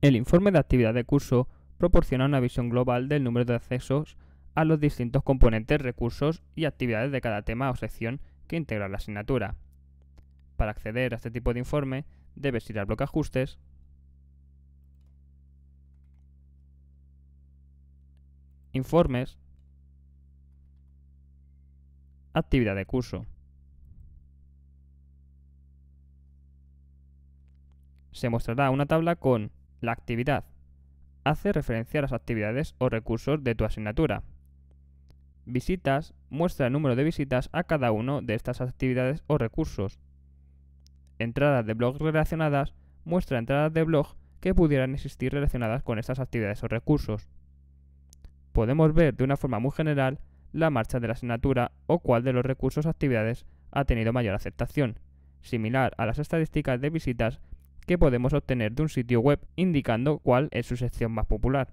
El informe de actividad de curso proporciona una visión global del número de accesos a los distintos componentes, recursos y actividades de cada tema o sección que integra la asignatura. Para acceder a este tipo de informe, debes ir al bloque Ajustes, Informes, Actividad de curso. Se mostrará una tabla con la actividad. Hace referencia a las actividades o recursos de tu asignatura. Visitas muestra el número de visitas a cada uno de estas actividades o recursos. Entradas de blog relacionadas muestra entradas de blog que pudieran existir relacionadas con estas actividades o recursos. Podemos ver de una forma muy general la marcha de la asignatura o cuál de los recursos o actividades ha tenido mayor aceptación, similar a las estadísticas de visitas que podemos obtener de un sitio web indicando cuál es su sección más popular.